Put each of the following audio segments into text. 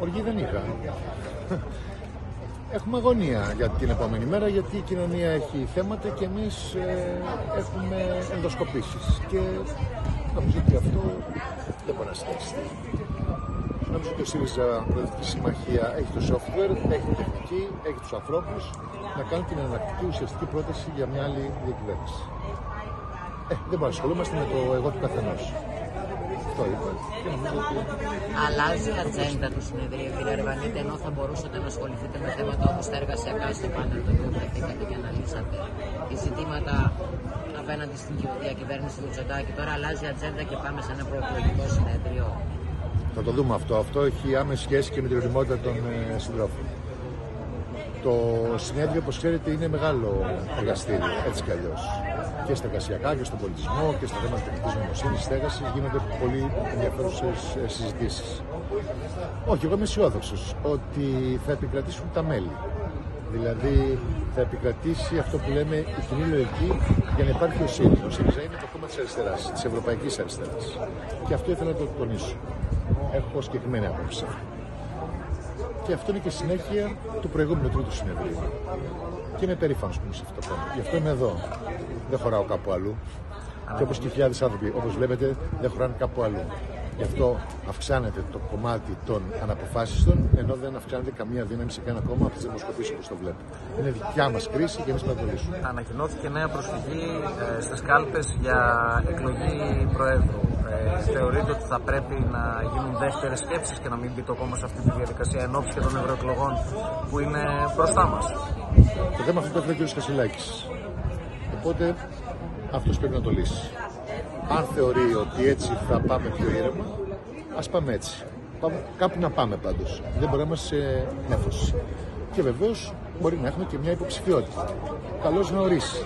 Οργή δεν είχα. Έχουμε αγωνία για την επόμενη μέρα γιατί η κοινωνία έχει θέματα και εμείς ε, έχουμε ενδοσκοπήσεις και νομίζω ότι αυτό δεν μπορεί να στέξει. Νομίζω ότι η ΣΥΡΙΖΑ Προεδρική Συμμαχία έχει το software, έχει την τεχνική, έχει τους ανθρώπους να κάνει την εναλλακτική ουσιαστική πρόταση για μια άλλη διακυβέρνηση. Ε, δεν μπορούμε να ασχολούμαστε με το εγώ του καθενός. Αυτό είπα και νομίζω ότι Αλλάζει η ατζέντα του συνεδρίου, κύριε Ρεβανίτη, ενώ θα μπορούσατε να ασχοληθείτε με θέματα όπως τα εργασιακά στο πάνελ το οποίο βρεθήκατε και αναλύσατε και ζητήματα απέναντι στην διακυβέρνηση του Μητσοτάκη. Τώρα αλλάζει η ατζέντα και πάμε σε ένα προεκλογικό συνέδριο. Θα το δούμε αυτό. Αυτό έχει άμεση σχέση και με την οριμότητα των ε, συντρόφων. Το συνέδριο, όπως ξέρετε, είναι μεγάλο εργαστήριο, έτσι κι αλλιώς. Και στα εργασιακά και στον πολιτισμό και στα θέματα τεχνητή νοημοσύνη, στέγασης γίνονται πολύ ενδιαφέρουσες συζητήσεις. Όχι, εγώ είμαι αισιόδοξος ότι θα επικρατήσουν τα μέλη. Δηλαδή θα επικρατήσει αυτό που λέμε η κοινή λογική για να υπάρχει ο ΣΥΡΙΖΑ. Ο ΣΥΡΙΖΑ είναι το κόμμα της αριστεράς, της ευρωπαϊκής αριστεράς. Και αυτό ήθελα να το τονίσω. Έχω συγκεκριμένη άποψη. Και αυτό είναι και συνέχεια του προηγούμενου τρίτου συνεδρίου. Και είμαι περήφανος που είμαι σε αυτό το κόμμα. Γι' αυτό είμαι εδώ. Δεν χωράω κάπου αλλού. Και όπως και χιλιάδες άνθρωποι, όπως βλέπετε, δεν χωράνε κάπου αλλού. Γι' αυτό αυξάνεται το κομμάτι των αναποφάσιστων, ενώ δεν αυξάνεται καμία δύναμη σε κανένα κόμμα από τις δημοσκοπήσεις όπως το βλέπετε. Είναι δικιά μας κρίση και εμείς θα το λύσουμε. Ανακοινώθηκε νέα προσφυγή ε, στις κάλπες για εκλογή Προέδρου. Ε, θεωρείτε ότι θα πρέπει να γίνουν δεύτερες σκέψεις και να μην μπει το κόμμα σε αυτή τη διαδικασία εν ώψη και των ευρωεκλογών που είναι μπροστά μας. Το θέμα αυτό το έφερε ο κ. Κασιλάκη. Οπότε αυτός πρέπει να το λύσει. Αν θεωρεί ότι έτσι θα πάμε πιο ήρεμα, ας πάμε έτσι. Πάμε, κάπου να πάμε πάντως. Δεν μπορεί να είμαστε σε νέφωση. Και βεβαίως μπορεί να έχουμε και μια υποψηφιότητα. Καλώς να ορίσει.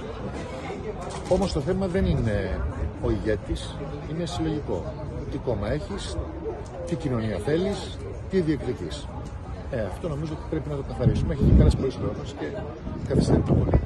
Όμως το θέμα δεν είναι ο ηγέτης, είναι συλλογικό. Τι κόμμα έχεις, τι κοινωνία θέλεις, τι διεκδικείς. Ε, αυτό νομίζω ότι πρέπει να το καθαρίσουμε. Έχει και κανένα πολύ χρόνο και καθυστερεί πολύ.